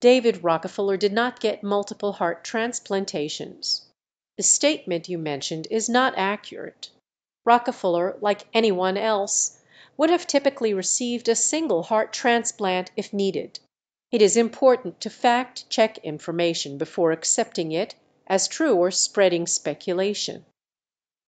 David Rockefeller did not get multiple heart transplantations. The statement you mentioned is not accurate. Rockefeller, like anyone else, would have typically received a single heart transplant if needed. It is important to fact check information before accepting it as true or spreading speculation.